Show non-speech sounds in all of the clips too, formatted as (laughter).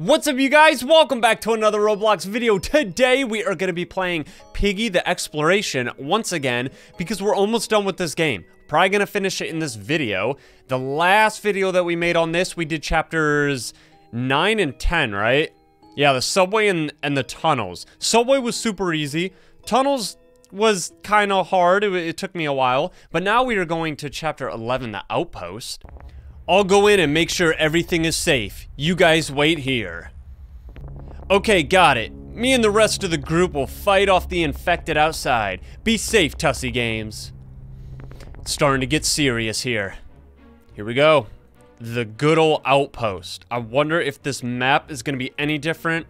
What's up you guys? Welcome back to another Roblox video. Today we are going to be playing Piggy the Exploration once again because we're almost done with this game. Probably going to finish it in this video. The last video that we made on this, we did chapters 9 and 10, right? Yeah, the subway and, and the tunnels. Subway was super easy. Tunnels was kind of hard. It, it took me a while. But now we are going to chapter 11, the outpost. I'll go in and make sure everything is safe. You guys wait here. Okay, got it. Me and the rest of the group will fight off the infected outside. Be safe, Tussy Games. It's starting to get serious here. Here we go. The good old outpost. I wonder if this map is going to be any different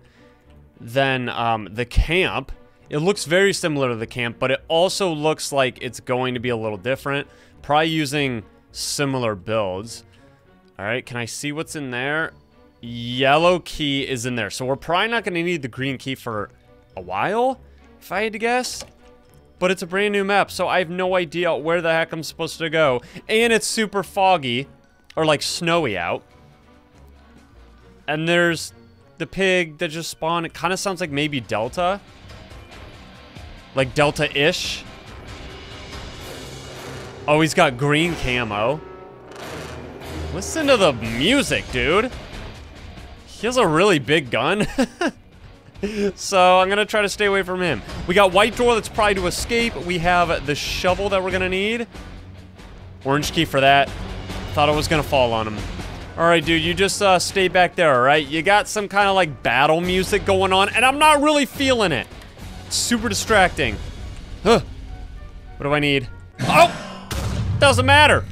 than um, the camp. It looks very similar to the camp, but it also looks like it's going to be a little different. Probably using similar builds. All right, can I see what's in there? Yellow key is in there. So we're probably not going to need the green key for a while, if I had to guess. But it's a brand new map, so I have no idea where the heck I'm supposed to go. And it's super foggy, or like snowy out. And there's the pig that just spawned. It kind of sounds like maybe Delta. Like Delta-ish. Oh, he's got green camo. Listen to the music, dude. He has a really big gun. (laughs) so I'm gonna try to stay away from him. We got white door that's probably to escape. We have the shovel that we're gonna need. Orange key for that. Thought it was gonna fall on him. All right, dude, you just uh, stay back there, all right? You got some kind of like battle music going on, and I'm not really feeling it. It's super distracting. Huh. What do I need? Oh! Doesn't matter.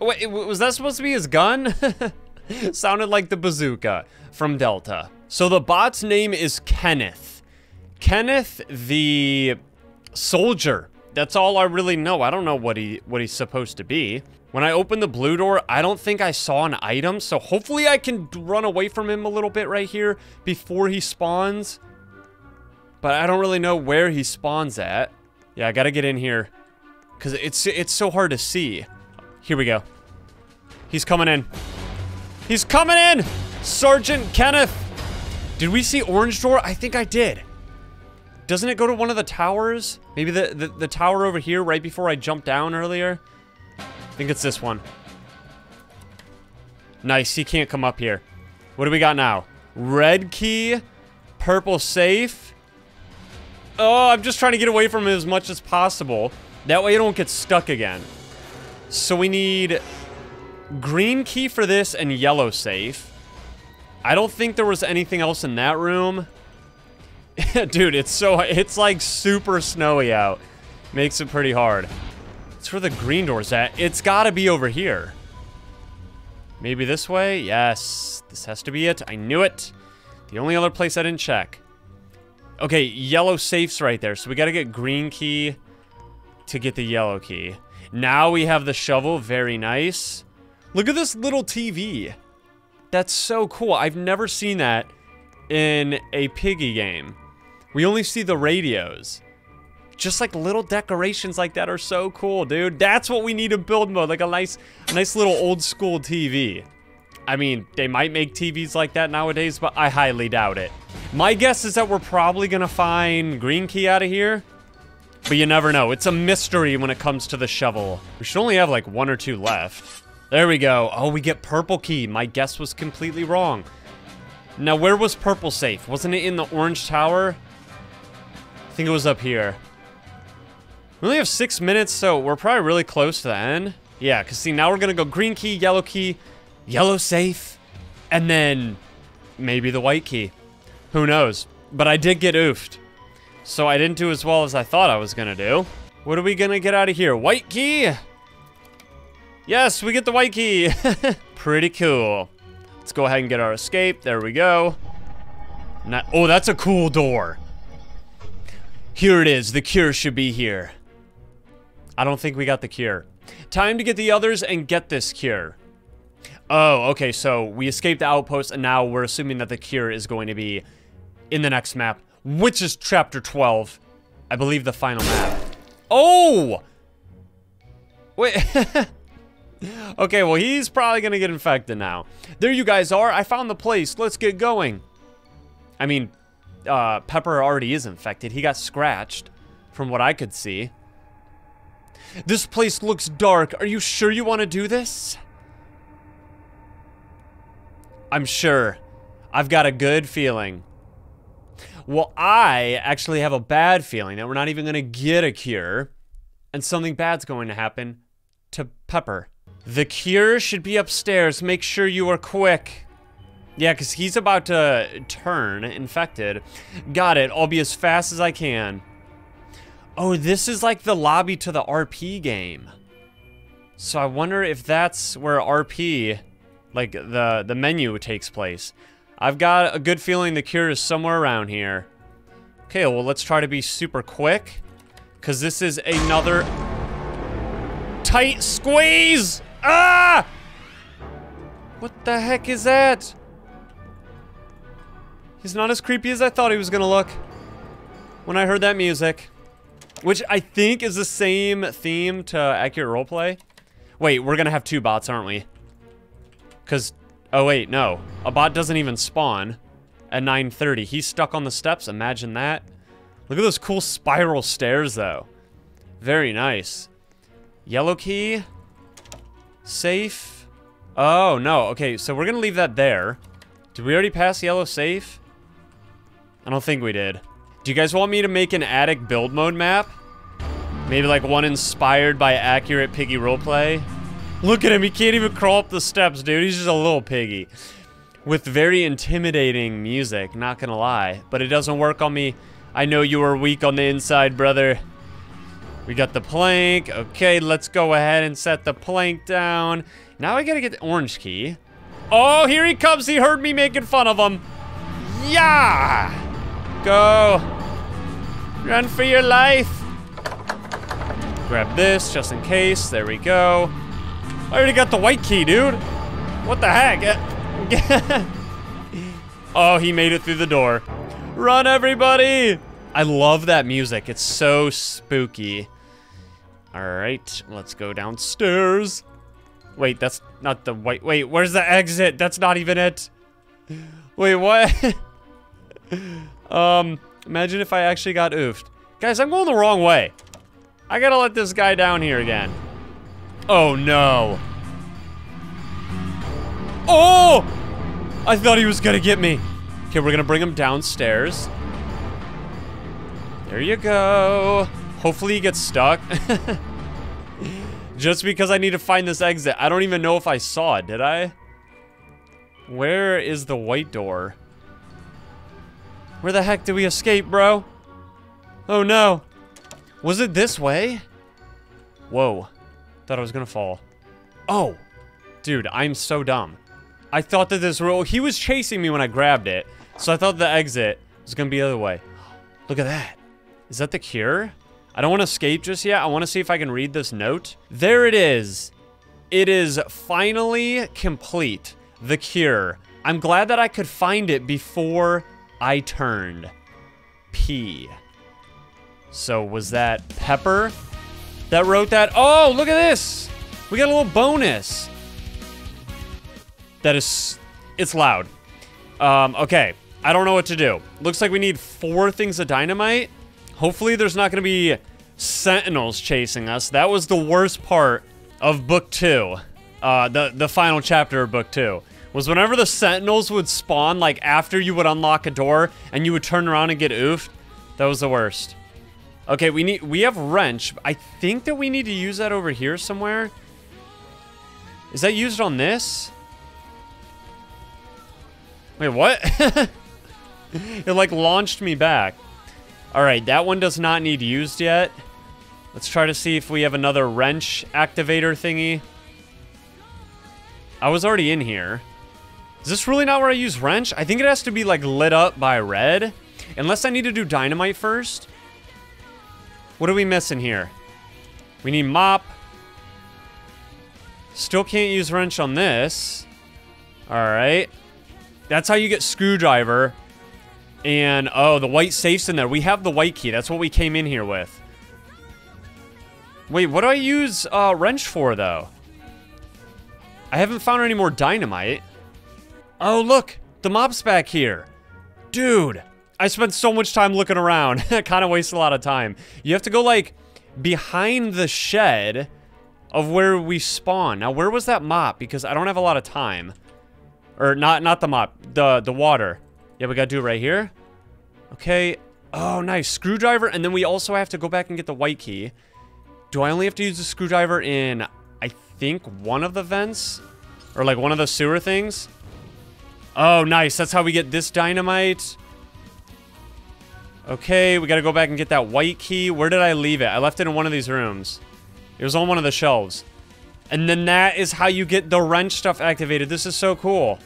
Wait, was that supposed to be his gun? (laughs) Sounded like the bazooka from Delta. So the bot's name is Kenneth. Kenneth the soldier. That's all I really know. I don't know what he what he's supposed to be. When I opened the blue door, I don't think I saw an item, so hopefully I can run away from him a little bit right here before he spawns. But I don't really know where he spawns at. Yeah, I gotta get in here. Because it's, it's so hard to see. Here we go. He's coming in. He's coming in! Sergeant Kenneth! Did we see orange door? I think I did. Doesn't it go to one of the towers? Maybe the, the, the tower over here right before I jumped down earlier? I think it's this one. Nice, he can't come up here. What do we got now? Red key, purple safe. Oh, I'm just trying to get away from him as much as possible. That way I don't get stuck again. So we need green key for this and yellow safe. I don't think there was anything else in that room. (laughs) Dude, it's so, it's like super snowy out. Makes it pretty hard. It's where the green door's at. It's gotta be over here. Maybe this way? Yes, this has to be it. I knew it. The only other place I didn't check. Okay, yellow safe's right there. So we gotta get green key to get the yellow key. Now we have the shovel. Very nice. Look at this little TV. That's so cool. I've never seen that in a piggy game. We only see the radios. Just like little decorations like that are so cool, dude. That's what we need in build mode. Like a nice, nice little old school TV. I mean, they might make TVs like that nowadays, but I highly doubt it. My guess is that we're probably gonna find green key out of here. But you never know. It's a mystery when it comes to the shovel. We should only have like one or two left. There we go. Oh, we get purple key. My guess was completely wrong. Now, where was purple safe? Wasn't it in the orange tower? I think it was up here. We only have six minutes, so we're probably really close to the end. Yeah, because see, now we're going to go green key, yellow key, yellow safe, and then maybe the white key. Who knows? But I did get oofed. So I didn't do as well as I thought I was gonna do. What are we gonna get out of here? White key? Yes, we get the white key. (laughs) Pretty cool. Let's go ahead and get our escape. There we go. Not oh, that's a cool door. Here it is. The cure should be here. I don't think we got the cure. Time to get the others and get this cure. Oh, okay, so we escaped the outpost, and now we're assuming that the cure is going to be in the next map which is chapter 12. I believe the final map. Oh! Wait. (laughs) okay, well, he's probably gonna get infected now. There you guys are. I found the place. Let's get going. I mean, uh, Pepper already is infected. He got scratched, from what I could see. This place looks dark. Are you sure you want to do this? I'm sure. I've got a good feeling. Well, I actually have a bad feeling that we're not even going to get a cure, and something bad's going to happen to Pepper. The cure should be upstairs. Make sure you are quick. Yeah, because he's about to turn infected. Got it. I'll be as fast as I can. Oh, this is like the lobby to the RP game. So I wonder if that's where RP, like the, the menu takes place. I've got a good feeling the cure is somewhere around here. Okay, well, let's try to be super quick. Because this is another tight squeeze! Ah! What the heck is that? He's not as creepy as I thought he was gonna look when I heard that music. Which I think is the same theme to Accurate Roleplay. Wait, we're gonna have two bots, aren't we? Because, oh wait, no. A bot doesn't even spawn at 9.30. He's stuck on the steps, imagine that. Look at those cool spiral stairs, though. Very nice. Yellow key. Safe. Oh, no. Okay, so we're gonna leave that there. Did we already pass yellow safe? I don't think we did. Do you guys want me to make an attic build mode map? Maybe like one inspired by accurate piggy roleplay? Look at him, he can't even crawl up the steps, dude. He's just a little piggy. With very intimidating music, not gonna lie. But it doesn't work on me. I know you were weak on the inside, brother. We got the plank. Okay, let's go ahead and set the plank down. Now I gotta get the orange key. Oh, here he comes. He heard me making fun of him. Yeah! Go. Run for your life. Grab this just in case. There we go. I already got the white key, dude. What the heck? (laughs) oh, he made it through the door. Run, everybody! I love that music. It's so spooky. All right, let's go downstairs. Wait, that's not the white. Wait, where's the exit? That's not even it. Wait, what? (laughs) Um, imagine if I actually got oofed. Guys, I'm going the wrong way. I gotta let this guy down here again. Oh, no. Oh! I thought he was gonna get me. Okay, we're gonna bring him downstairs. There you go. Hopefully he gets stuck. (laughs) Just because I need to find this exit. I don't even know if I saw it, did I? Where is the white door? Where the heck did we escape, bro? Oh no. Was it this way? Whoa. Thought I was gonna fall. Oh. Dude, I'm so dumb. I thought that this roll- He was chasing me when I grabbed it. So I thought the exit was gonna be the other way. (gasps) Look at that. Is that the cure? I don't want to escape just yet. I want to see if I can read this note. There it is. It is finally complete. The cure. I'm glad that I could find it before I turned. P. So was that Pepper that wrote that? Oh, look at this. We got a little bonus. That is, it's loud. Um, okay. I don't know what to do. Looks like we need four things of dynamite. Hopefully there's not going to be sentinels chasing us. That was the worst part of book two. Uh, the, the final chapter of book two was whenever the sentinels would spawn, like after you would unlock a door and you would turn around and get oofed, that was the worst. Okay, we need we have wrench. I think that we need to use that over here somewhere. Is that used on this? Wait, what? (laughs) it like launched me back. All right, that one does not need used yet. Let's try to see if we have another wrench activator thingy. I was already in here. Is this really not where I use wrench? I think it has to be like lit up by red. Unless I need to do dynamite first. What are we missing here? We need mop. Still can't use wrench on this. Alright. That's how you get screwdriver. And, oh, the white safe's in there. We have the white key. That's what we came in here with. Wait, what do I use uh, wrench for, though? I haven't found any more dynamite. Oh, look. The mob's back here. Dude, I spent so much time looking around. (laughs) I kind of wasted a lot of time. You have to go, like, behind the shed of where we spawn. Now, where was that mop? Because I don't have a lot of time. Or not not the mop, the the water. Yeah, we gotta do it right here. Okay. Oh, nice. Screwdriver, and then we also have to go back and get the white key. Do I only have to use the screwdriver in, I think, one of the vents? Or like one of the sewer things? Oh, nice. That's how we get this dynamite. Okay, we gotta go back and get that white key. Where did I leave it? I left it in one of these rooms. It was on one of the shelves. And then that is how you get the wrench stuff activated. This is so cool.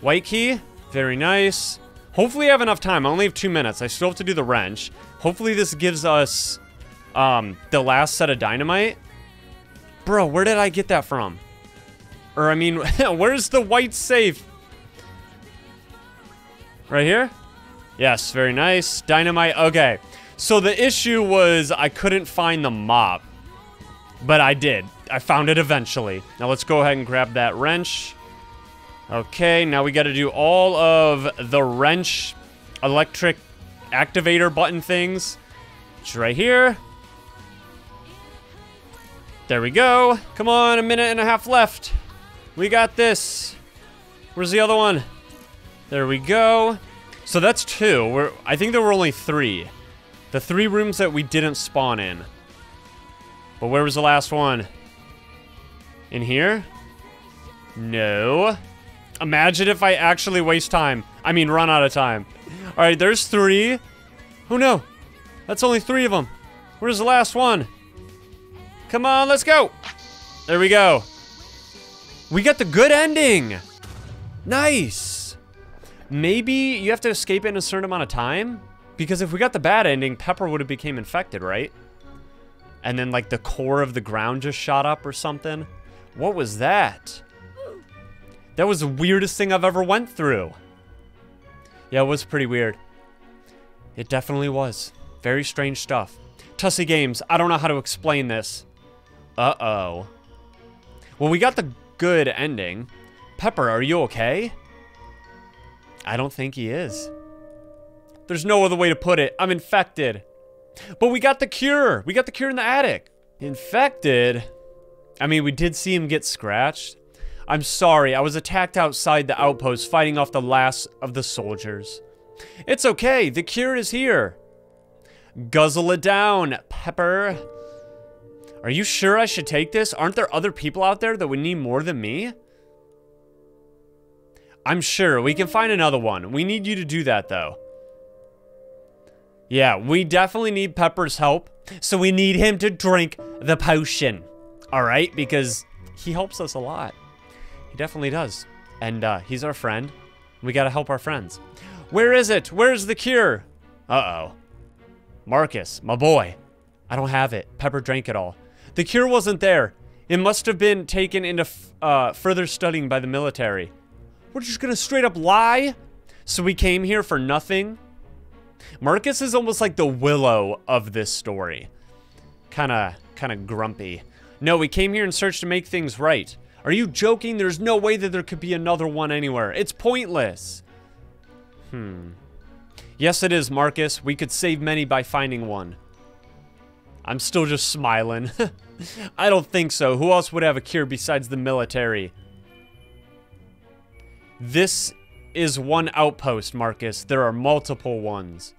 White key. Very nice. Hopefully I have enough time. I only have two minutes. I still have to do the wrench. Hopefully this gives us um, the last set of dynamite. Bro, where did I get that from? Or, I mean, (laughs) where's the white safe? Right here? Yes, very nice. Dynamite. Okay. So the issue was I couldn't find the mop. But I did. I found it eventually. Now let's go ahead and grab that wrench. Okay, now we got to do all of the wrench electric activator button things. It's right here. There we go. Come on, a minute and a half left. We got this. Where's the other one? There we go. So that's two. We're, I think there were only three. The three rooms that we didn't spawn in. But where was the last one? In here? No. Imagine if I actually waste time. I mean, run out of time. All right, there's three. Oh, no. That's only three of them. Where's the last one? Come on, let's go. There we go. We got the good ending. Nice. Maybe you have to escape in a certain amount of time? Because if we got the bad ending, Pepper would have became infected, right? And then, like, the core of the ground just shot up or something. What was that? That was the weirdest thing I've ever went through. Yeah, it was pretty weird. It definitely was. Very strange stuff. Tussy Games, I don't know how to explain this. Uh-oh. Well, we got the good ending. Pepper, are you okay? I don't think he is. There's no other way to put it. I'm infected. But we got the cure. We got the cure in the attic. Infected? I mean, we did see him get scratched. I'm sorry, I was attacked outside the outpost fighting off the last of the soldiers. It's okay, the cure is here. Guzzle it down, Pepper. Are you sure I should take this? Aren't there other people out there that would need more than me? I'm sure. We can find another one. We need you to do that, though. Yeah, we definitely need Pepper's help. So we need him to drink the potion. All right? Because he helps us a lot. He definitely does. And uh, he's our friend. We got to help our friends. Where is it? Where's the cure? Uh-oh. Marcus, my boy. I don't have it. Pepper drank it all. The cure wasn't there. It must have been taken into uh, further studying by the military. We're just gonna straight up lie? So we came here for nothing? Marcus is almost like the Willow of this story. Kinda, kinda grumpy. No, we came here in search to make things right. Are you joking? There's no way that there could be another one anywhere. It's pointless. Hmm. Yes, it is, Marcus. We could save many by finding one. I'm still just smiling. (laughs) I don't think so. Who else would have a cure besides the military? This is one outpost, Marcus. There are multiple ones.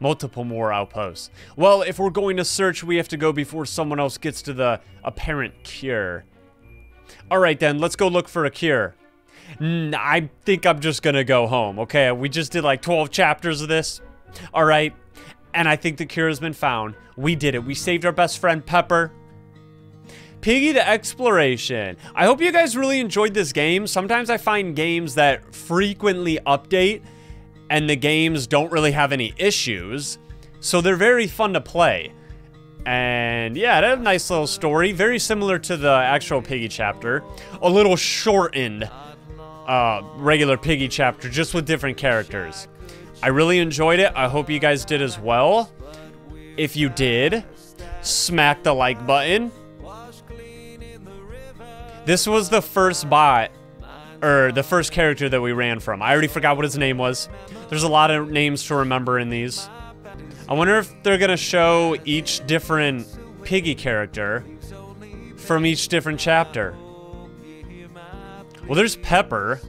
Multiple more outposts. Well, if we're going to search, we have to go before someone else gets to the apparent cure. Alright then, let's go look for a cure. I think I'm just gonna go home, okay? We just did like 12 chapters of this. Alright, and I think the cure has been found. We did it. We saved our best friend, Pepper. Piggy the Exploration. I hope you guys really enjoyed this game. Sometimes I find games that frequently update and the games don't really have any issues. So they're very fun to play. And yeah, it a nice little story. Very similar to the actual Piggy chapter. A little shortened uh, regular Piggy chapter, just with different characters. I really enjoyed it. I hope you guys did as well. If you did, smack the like button. This was the first bot, or the first character that we ran from. I already forgot what his name was. There's a lot of names to remember in these. I wonder if they're gonna show each different Piggy character from each different chapter. Well, there's Pepper.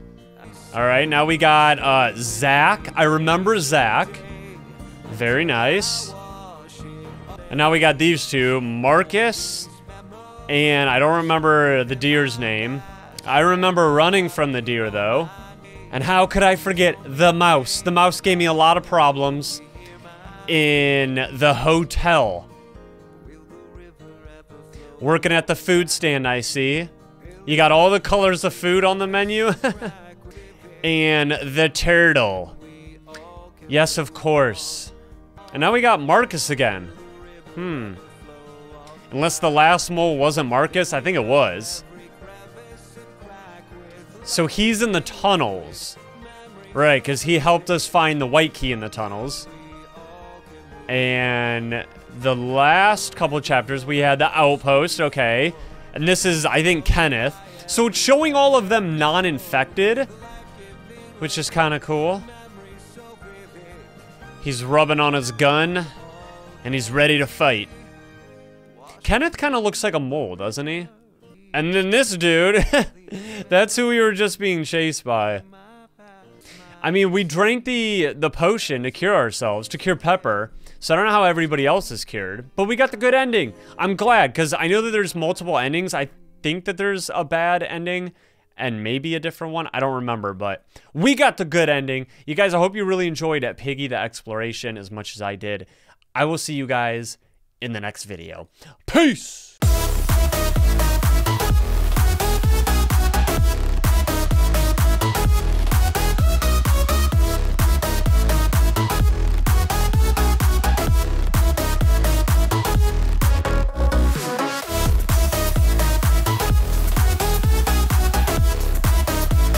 All right, now we got uh, Zach. I remember Zach. Very nice. And now we got these two, Marcus, and I don't remember the deer's name. I remember running from the deer, though. And how could I forget the mouse? The mouse gave me a lot of problems in the hotel. Working at the food stand, I see. You got all the colors of food on the menu. (laughs) and the turtle. Yes, of course. And now we got Marcus again. Hmm. Unless the last mole wasn't Marcus, I think it was. So he's in the tunnels. Right, because he helped us find the white key in the tunnels. And the last couple chapters, we had the outpost, okay. And this is, I think, Kenneth. So it's showing all of them non-infected, which is kind of cool. He's rubbing on his gun, and he's ready to fight. Kenneth kind of looks like a mole, doesn't he? And then this dude, (laughs) that's who we were just being chased by. I mean, we drank the the potion to cure ourselves, to cure Pepper. So I don't know how everybody else is cured, but we got the good ending. I'm glad, because I know that there's multiple endings. I think that there's a bad ending and maybe a different one. I don't remember, but we got the good ending. You guys, I hope you really enjoyed at Piggy the Exploration as much as I did. I will see you guys in the next video. Peace!